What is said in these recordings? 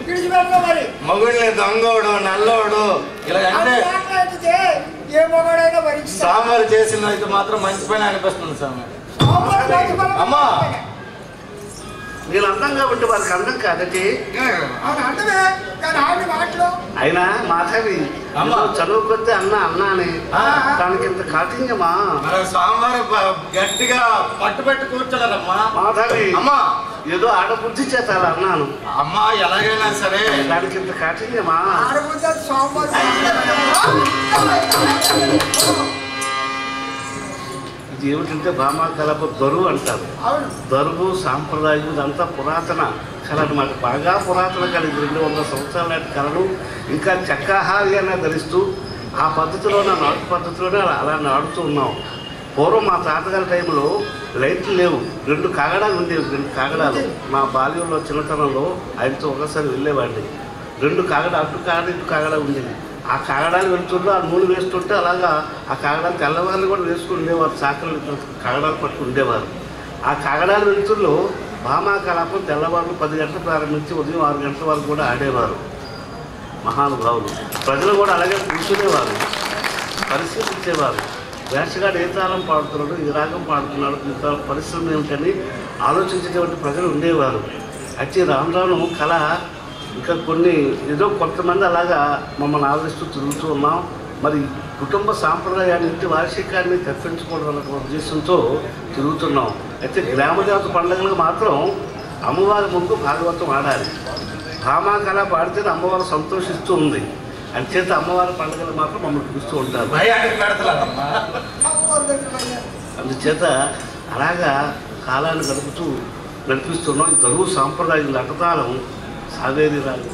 విడిచిపెట్టడం మగుడిని దొంగోడు నల్లోడు. ఇలా అంటే చేసిన అయితే మాత్రం మంచి పని అనిపిస్తుంది పని అమ్మా. అందం కాబట్టి వారికి అందం కాదటి అయినా మాధవి అమ్మ. చదువు కొద్ది అన్న అన్న అని. దానికి ఇంత మరి సాంబారు గట్టిగా పట్టు పెట్టి కూర్చోలేదమ్మా మాధవి అమ్మా! ఏదో ఆడబుద్ధి చేత అలా అన్నాను అమ్మా ఎలాగైనా సరే. దానికి ఇంత సాంబార్ ఇది ఏమిటంటే భామా కలప దొరువు అంటారు. అవును. దరువు సాంప్రదాయం ఇదంతా పురాతన కళ అనమాట బాగా పురాతన కళ ఇది. రెండు వందల సంవత్సరాల నాటి కళలు. ఇంకా చక్కాహారిగా ధరిస్తూ ఆ పద్ధతిలోనే నాటు పద్ధతిలోనే అలా- అలా నాడుతూ ఉన్నాం. పూర్వం మా తాతగారి టైంలో లైట్లు లేవు. రెండు కాగడాలు ఉండేవి రెండు కాగడాలు. మా బాల్యంలో చిన్నతనంలో ఆయనతో ఒకసారి వెళ్ళేవాడిని. రెండు కాగడ అటు కాగడ ఇటు కాగడ ఉండేది. ఆ కాగడాలు వెళ్తుంటే ఆ నూనె వేస్తుంటే అలాగా ఆ కాగడాలు తెల్లవాళ్ళు కూడా వేసుకుని ఉండేవారు. చాకలు కాగడాలు పట్టుకు ఉండేవారు. ఆ కాగడాలు వెళ్తుల్లో భామా కలాపం తెల్లవారులు పది గంటలు ప్రారంభించి ఉదయం ఆరు గంటల వరకు కూడా ఆడేవారు. మహానుభావులు. ప్రజలు కూడా అలాగే కూర్చునేవారు. పరిశీలించేవారు. వేషగాడు ఏ తాళం పాడుతున్నాడు ఏ రాగం పాడుతున్నాడు ఇంత పరిశ్రమ ఏమిటని ఆలోచించేటువంటి ప్రజలు ఉండేవారు. అయితే రాను కళ ఇంకా కొన్ని ఏదో కొంతమంది అలాగా మమ్మల్ని ఆదరిస్తూ తిరుగుతూ ఉన్నాం. మరి కుటుంబ సాంప్రదాయాన్ని ఇంటి వార్షికాన్ని తప్పించుకోవడం అనే ఉద్దేశంతో తిరుగుతున్నాం. అయితే గ్రామదేవత పండుగలకు మాత్రం అమ్మవారి ముందు భాగవతం ఆడాలి. భామా కళ పాడితే అమ్మవారు సంతోషిస్తూ ఉంది. అంచేత అమ్మవారి పండుగలు మాత్రం మమ్మల్ని పిలుస్తూ ఉంటారు. అందుచేత అలాగా కాలాన్ని గడుపుతూ నడిపిస్తున్నాం. ఈ దరువు సాంప్రదాయం లటతాళం సావేరి రాదు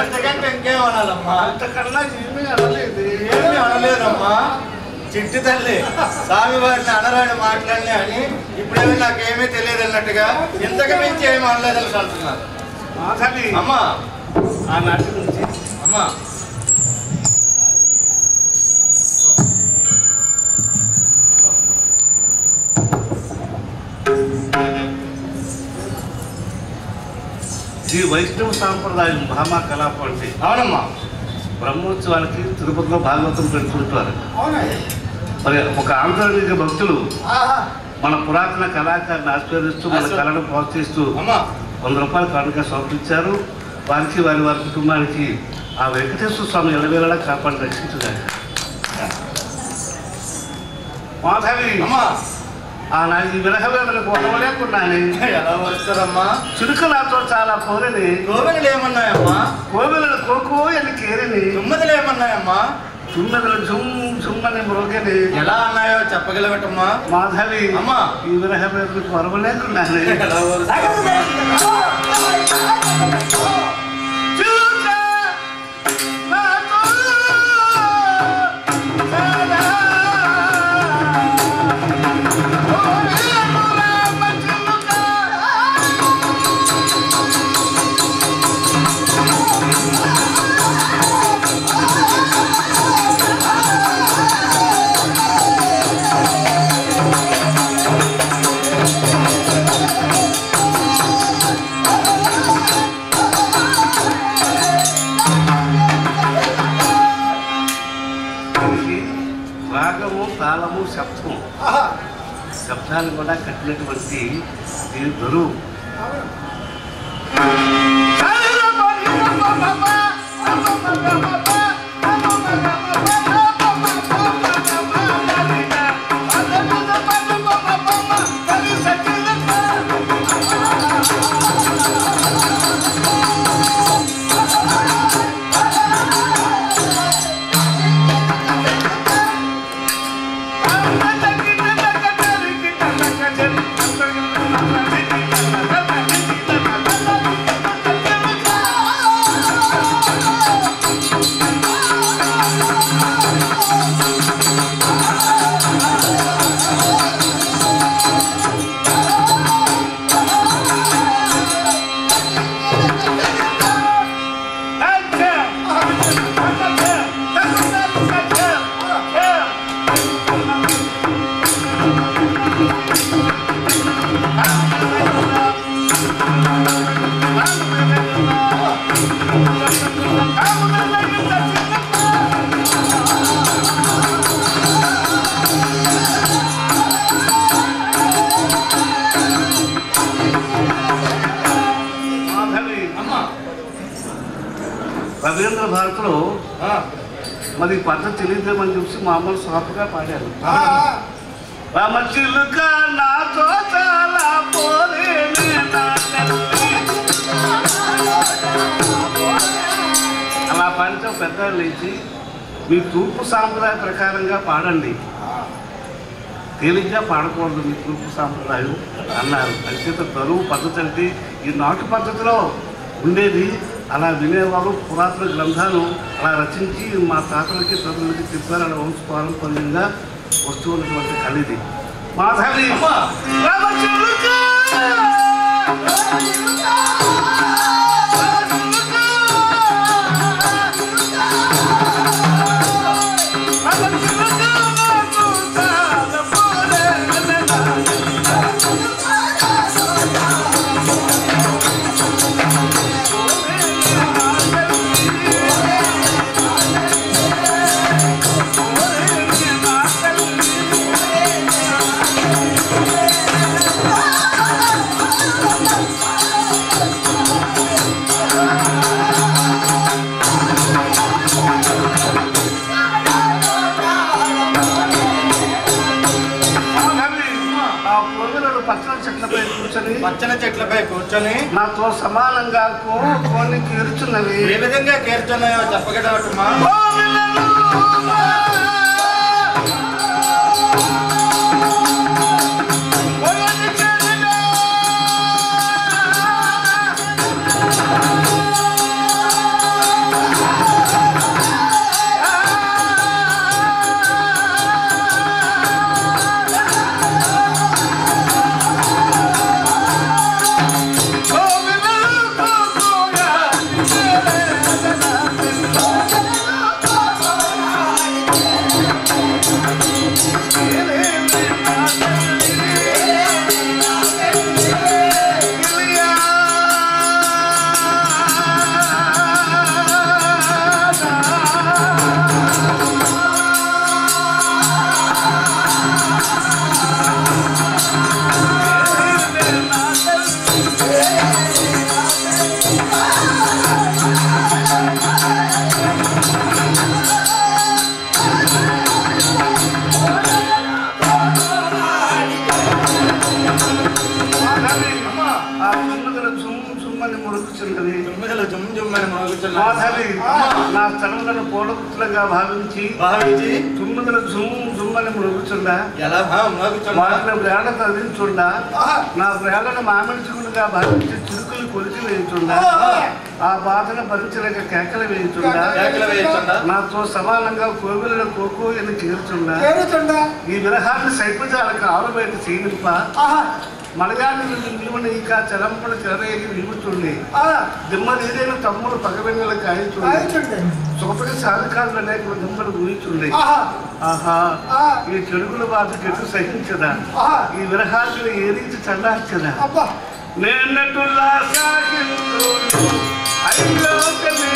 ఎంతకంటే ఇంకేం అనాలమ్మా అంతకన్నా ఏమీ అనలేదు ఏమీ అనలేదమ్మా. చిట్టి తల్లి స్వామి వారిని అనరాని మాట్లాడలే అని ఇప్పుడేమీ నాకేమీ తెలియదు అన్నట్టుగా ఇంతకు మించి ఏమి అనలేదని అంటున్నారు. అమ్మా. ఆనాటి నుంచి అమ్మా. ఈ వైష్ణవ సాంప్రదాయం భామా కలాపం అంటే అవునమ్మా. బ్రహ్మోత్సవానికి తిరుపతిలో భాగవతం పెట్టుకుంటారు మరి ఒక ఆంధ్రనీయ భక్తులు. మన పురాతన కళాకారుని ఆశీర్వదిస్తూ మన కళను ప్రోత్సహిస్తూ అమ్మా. వంద రూపాయలు కానుక సమర్పించారు. వారికి వారి వారి కుటుంబానికి ఆ వెంకటేశ్వర స్వామి ఎలవేళలా కాపాడి రక్షించుగాక మాధవి అమ్మా. ఆనాడు ఈ విరహ వేదనకు వదవలేకున్నాను ఎలా వస్తారమ్మా చురుకు నాతో చాలా కోరిని గోవెనలు ఏమన్నాయమ్మా కోవెలను కోకో అని కేరిని తుమ్మదలు ఏమన్నాయమ్మా తుమ్మెదలు జుమ్ జుమ్మని మృగని ఎలా అన్నాయో చెప్పగలగటమ్మా మాధవి అమ్మా. ఈ విరహ వేదనకు వరవలేకున్నాను ఎలా శబ్దాలు కూడా కట్టినటువంటి దీని దొరువు రవీంద్ర భారతిలో మరి పద్ధతి తెలియదేమని చూసి మామూలు సాఫ్గా పాడారు. చిలుక నాతో పాడితే ఒక పెద్ద లేచి మీ తూర్పు సాంప్రదాయ ప్రకారంగా పాడండి. తేలిగ్గా పాడకూడదు మీ తూర్పు సాంప్రదాయం అన్నారు. అంచేత తరువు పద్ధతి అంటే ఈ నాటు పద్ధతిలో ఉండేది అలా వినేవారు పురాతన గ్రంథాలు అలా రచించి మా తాతలకి తదులకి చెప్పారు. అలా వంశపారంపర్యంగా వస్తున్నటువంటి కలిది మాధవి! పచ్చని చెట్లపై కూర్చొని పచ్చని చెట్లపై కూర్చొని నాతో సమానంగా కోని తీరుచున్నవి ఏ విధంగా కేర్చున్నాయో చెప్పగలగటమ్మా నా స్థలములను పూలగుత్తులుగా భావించి భావించి తుమ్మిదల జుమ్ జుమ్మని మురుగుచుండా ఎలా వాటిని వేళ తదించుండా నా వేళను మామిడిచుకులుగా భావించి చిరుకులు కొలిచి వేయుచుండా. ఆ బాధను భరించలేక కేకలు వేయుచుండా. నాతో సమానంగా కోవిలను కోకో అని చేరుచుండా. ఈ విరహాన్ని సైపుజాలకు ఆరుబయట సీనింప ఆహా. మలగాలి నిలువని ఇక చలంపడ ఆ దిమ్మ నీరైన తమ్ముడు పగవెన్నెల కాయించుండి సొపటి సాధకాలు అనేక దిమ్మలు ఊహించుండి ఆహా. ఈ చెడుగుల బాధ చెట్టు సహించదా? ఈ విరహాన్ని ఏ రీతి చల్లార్చదా? అబ్బా. నేనటులా సాగిందు ఐలోకమే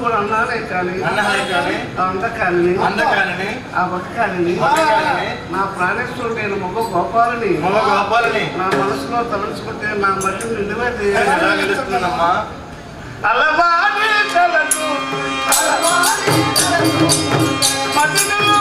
కూడా అన్నానే కానీ అన్నహాయి కానీ ఆ అందకాలని అందకాలని ఆ బతకాలని నా ప్రాణేశ్వరుడు నేను మొగ గోపాలని మగ గోపాలని నా మనసులో తలుచుకుంటే నా మళ్ళీ ఎలా గెలుస్తుందమ్మా అలవాడి నిన్ను.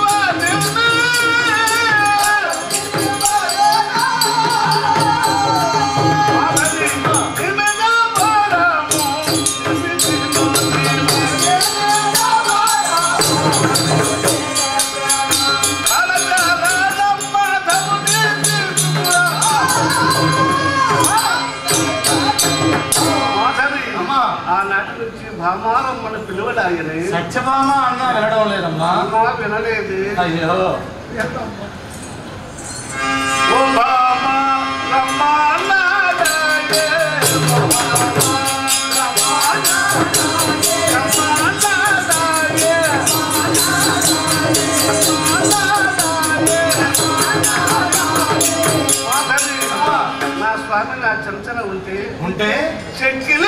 సత్యభామ అన్న వినడం లేదమ్మా. వినలేదు. అయ్యో. ఓ భామ నా స్వామి నా చంచన ఉంటే ఉంటే? చెక్కిలు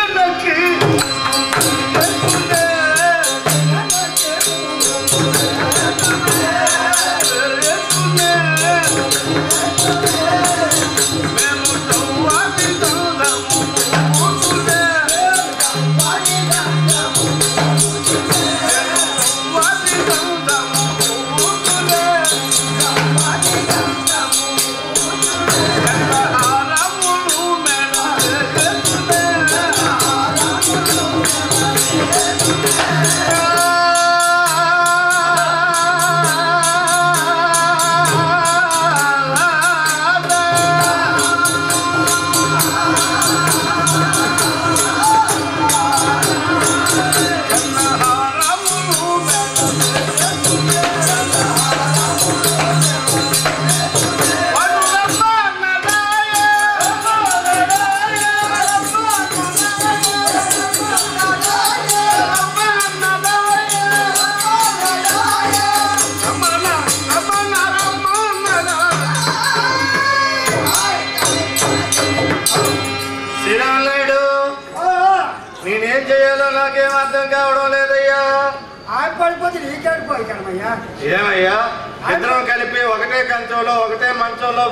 ఒకటే కంచంలో ఒకటే మంచంలో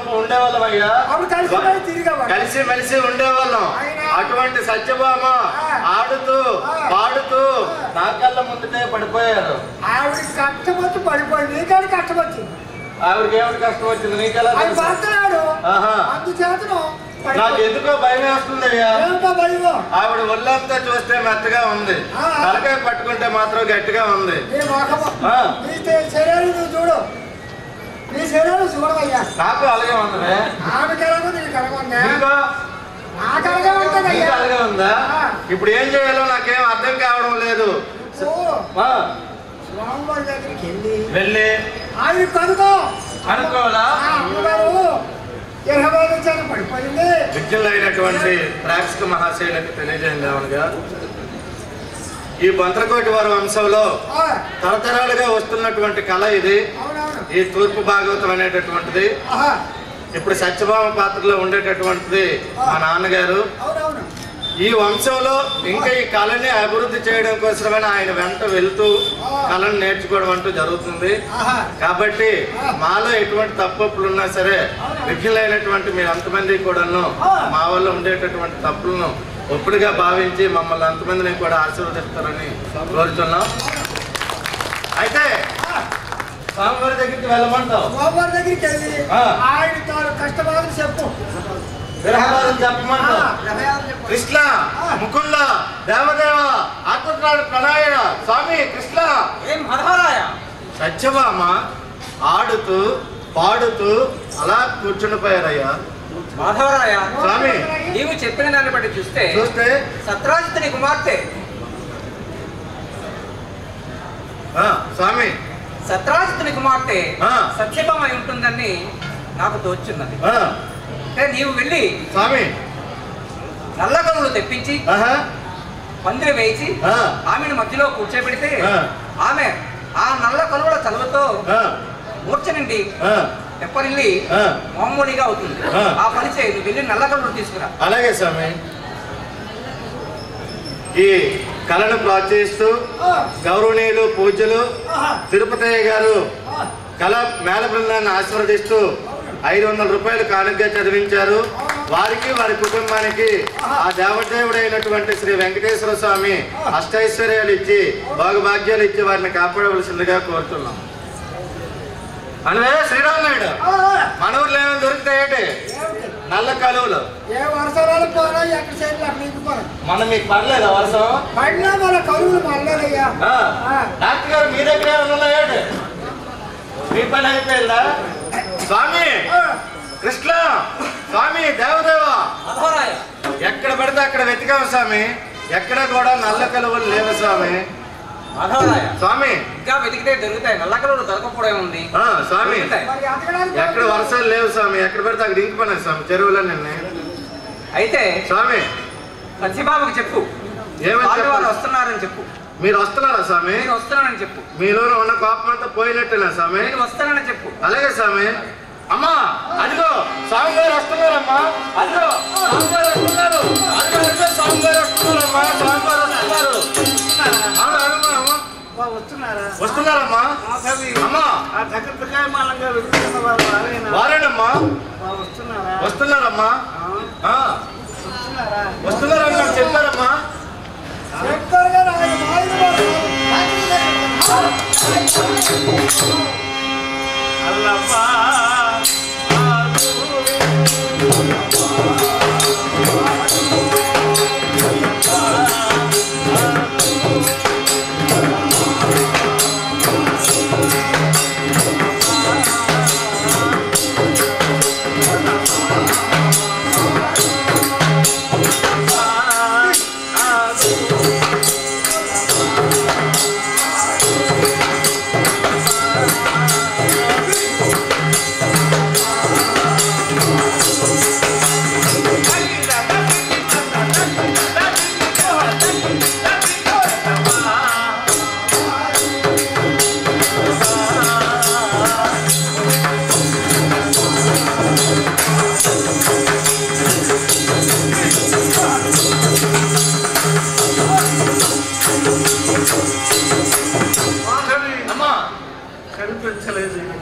కలిసిపోయి తిరిగేవాడు. కలిసి మెలిసి ఉండేవాళ్ళం. అటువంటి సత్యభామ. ఆడుతూ. పాడుతూ నా కళ్ళ ముందుటే పడిపోయారు. ఆవిడ కష్టపడి పడిపోయి నీకాడి కష్టపచ్చింది ఆవిడకి ఏమిటి కష్టం. వచ్చింది నీకెలా. అందుచేతను నాకు ఎందుకో భయం భయమో? ఆవిడ ఒళ్ళంతా చూస్తే మెత్తగా ఉంది. తలకాయ పట్టుకుంటే మాత్రం గట్టిగా ఉంది. చూడు. నీ శరీరం చూడవయ్యా నాకు అలాగే ఉంది ఆమె కలగదు నీ కలగొందా నాకు ఉందా? ఇప్పుడు ఏం చేయాలో నాకేం అర్థం కావడం లేదు. స్వామివారి దగ్గరికి వెళ్ళి వెళ్ళి ఆయన కనుకో. అనుకోవాలా ఆ అమ్మగారు ఇరవై నిమిషాలు పడిపోయింది. విద్యులైనటువంటి ప్రేక్షక మహాశయులకు తెలియజేయండి అవునుగా ఈ బంత్రకోటి వారి వంశంలో తరతరాలుగా వస్తున్నటువంటి కళ ఇది. ఈ తూర్పు భాగవతం అనేటటువంటిది ఇప్పుడు సత్యభామ పాత్రలో ఉండేటటువంటిది మా నాన్నగారు. ఈ వంశంలో ఇంకా ఈ కళని అభివృద్ధి చేయడం కోసమని ఆయన వెంట వెళ్తూ కళను నేర్చుకోవడం అంటూ జరుగుతుంది. కాబట్టి మాలో ఎటువంటి తప్పులు ఉన్నా సరే విఘ్నులైనటువంటి మీరు అంతమంది కూడాను మా వల్ల ఉండేటటువంటి తప్పులను ఒప్పుడుగా భావించి మమ్మల్ని అంతమందిని కూడా ఆశీర్వదిస్తారని కోరుతున్నాం అయితే స్వామివారి దగ్గరికి వెళ్ళమంటాం స్వామివారి దగ్గరికి వెళ్ళి. ఆయన తాను కష్టబాధలు చెప్పు. విరహబాధలు ఆ, చెప్పమంటాం హృదయాలు చెప్పు. కృష్ణ ముకుంద దేవదేవ ఆత్మనాడు ప్రణాయన స్వామి కృష్ణ. ఏం మధవరాయ సత్యభామ ఆడుతూ పాడుతూ అలా కూర్చుండిపోయారయ్యా. మాధవరాయ స్వామి. నీవు చెప్పిన దాన్ని బట్టి చూస్తే చూస్తే? సత్రాజితుని కుమార్తె. ఆ, స్వామి. సత్రాజితుని కుమార్తె. సత్యభామై ఉంటుందని నాకు తోచున్నది అంటే నీవు వెళ్ళి స్వామి నల్లగనులు తెప్పించి పందిరి వేయించి. ఆమెను మధ్యలో కూర్చోబెడితే. ఆమె ఆ నల్ల కలువల చదువుతో ఆ, మూర్ఛ నుండి తెప్పరిల్లి. మామూలుగా అవుతుంది ఆ. పని చేయి నువ్వు వెళ్ళి నల్ల కలువలు తీసుకురా అలాగే స్వామి ఈ కళను ప్రోత్సహిస్తూ గౌరవనీయులు పూజ్యులు ఆహా, తిరుపతయ్య గారు కళ మేళ బృందాన్ని ఆశీర్వదిస్తూ ఐదు వందల రూపాయలు కానుకగా చదివించారు. వారికి వారి కుటుంబానికి ఆ. దేవదేవుడైనటువంటి శ్రీ వెంకటేశ్వర స్వామి అష్టైశ్వర్యాలు ఇచ్చి భాగ్యాలు ఇచ్చి వారిని కాపాడవలసిందిగా కోరుతున్నాం. అనవే శ్రీరామ్ నాయుడు. మన ఊర్లో ఏమైనా దొరుకుతాయేంటి? నల్ల కలువలు. ఏ వర్షాలు ఎక్కడ సైడ్లు అక్కడ మన మీకు పర్లేదా వర్షం పడినా మన మళ్ళయ్యా ఆ, డాక్టర్ గారు మీ దగ్గర ఉన్నాయేంటి మీ పని అయిపోయిందా? స్వామి కృష్ణ స్వామి దేవదేవ. ఎక్కడ పడితే అక్కడ వెతికాము స్వామి. ఎక్కడ కూడా నల్ల కలువలు లేవు స్వామి. మాధవరాయ స్వామి. ఇంకా వెతికితే దొరుకుతాయి. నల్ల కలువలు దొరకపోవడం ఉంది. ఆ, స్వామి. దొరుకుతాయి. మరి ఎతకడానికి ఎక్కడ వర్షాలు లేవు స్వామి. ఎక్కడ పడితే అక్కడ ఇంకిపోయినాయి స్వామి. చెరువులో నిన్న. అయితే స్వామి. సత్యబాబుకి చెప్పు. ఏమని? వస్తున్నారని చెప్పు. మీరు వస్తున్నారా స్వామి? నేను వస్తున్నానని చెప్పు. మీలో ఉన్న కోపం అంతా పోయినట్టేనా స్వామి? నేను వస్తానని చెప్పు. అలాగే స్వామి. అమ్మా అదిగో స్వామి గారు వస్తున్నారమ్మా. అదిగో స్వామి గారు వస్తున్నారు. అదిగో అదిగో స్వామి గారు వస్తున్నారమ్మా. స్వామి గారు వస్తున్నారు అవునా, వస్తున్నారమ్మా? వారేనమ్మా. వస్తున్నారమ్మా. ఆ, ఆ, వస్తున్నారా? వస్తున్నారని నాకు చెప్పారమ్మా.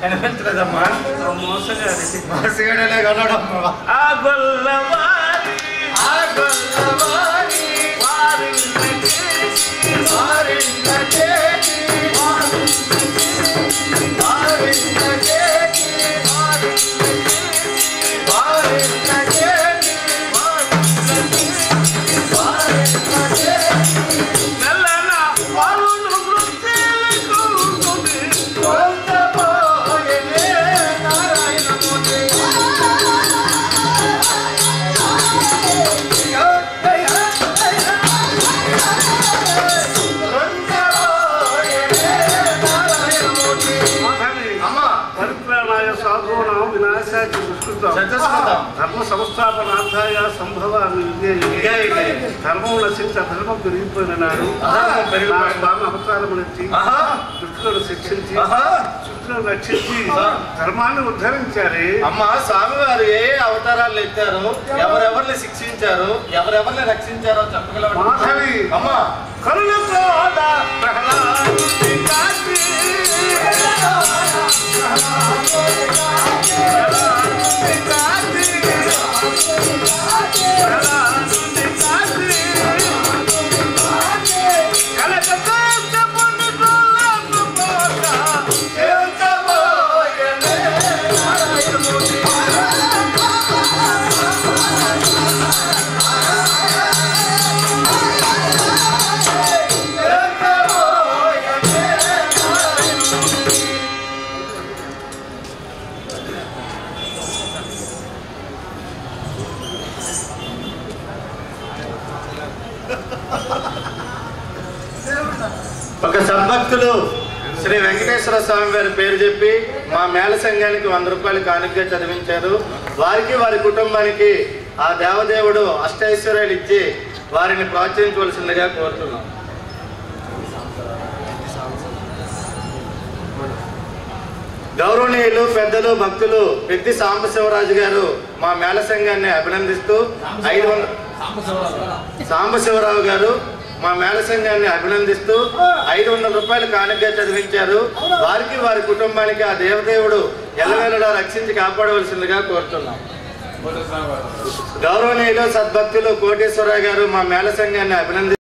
కనిపించలేదు కనిపించలేదమ్మా ఆ మోసగాడి మోసగాడలే కొన్నాడమ్మా ఆ గొల్లవారి ఆ గొల్లవారి వారిని చేసి వారిన్న చేతి వారిన్న చేతి వారిన్న ధర్మ సంస్థాపనార్థాయ సంభవాన్ని. ధర్మం నశించి అధర్మం పెరిగిపోయిన నాడు అధర్మం నా పెరిగిపోయిన స్వామి అవతారములెత్తి ఆహా. దుష్టులను శిక్షించి. దుష్టులను రక్షించి. ధర్మాన్ని ఉద్ధరించారే అమ్మ స్వామివారు ఏ అవతారాలు ఎత్తారు ఎవరెవరిని శిక్షించారు ఎవరెవరిని రక్షించారో చెప్పగలరు మాధవి. అమ్మ కరుణతో ఒక సద్భక్తులు శ్రీ వెంకటేశ్వర స్వామి వారి పేరు చెప్పి మా మేళ సంఘానికి వంద రూపాయలు కానుకగా చదివించారు. వారికి వారి కుటుంబానికి ఆ దేవదేవుడు అష్టైశ్వర్యాలు ఇచ్చి వారిని ప్రోత్సహించవలసిందిగా కోరుతున్నాం. గౌరవనీయులు పెద్దలు భక్తులు పెద్ది సాంబశివరాజు గారు మా మేళ సంఘాన్ని అభినందిస్తూ ఐదు వందల సాంబశివరావు గారు. మా మేళ సంఘాన్ని అభినందిస్తూ ఐదు వందల రూపాయలు కానుకగా చదివించారు. వారికి వారి కుటుంబానికి ఆ దేవదేవుడు ఎల్లవేళలా రక్షించి కాపాడవలసిందిగా కోరుతున్నాం. గౌరవనీయులు సద్భక్తులు కోటేశ్వరరావు గారు మా మేళ సంఘాన్ని అభినంది